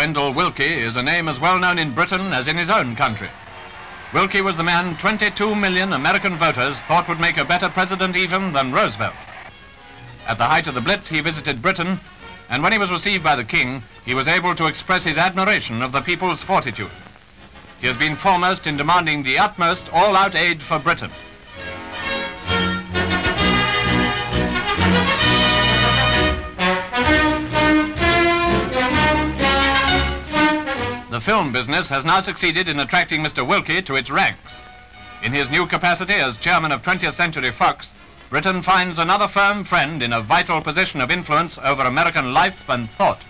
Wendell Wilkie is a name as well known in Britain as in his own country. Wilkie was the man 22 million American voters thought would make a better president even than Roosevelt. At the height of the Blitz, he visited Britain, and when he was received by the King, he was able to express his admiration of the people's fortitude. He has been foremost in demanding the utmost all-out aid for Britain. The film business has now succeeded in attracting Mr. Wilkie to its ranks. In his new capacity as chairman of 20th Century Fox, Britain finds another firm friend in a vital position of influence over American life and thought.